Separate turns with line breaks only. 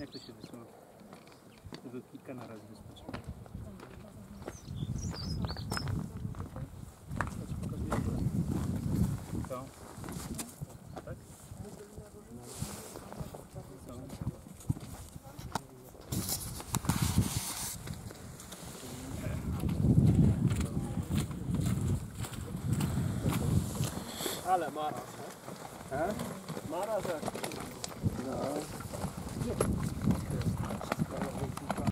Jak to się wysyła? Żeby kilka na raz wysłać. alle
Maras, ne?
He?
Maras, jak?
No.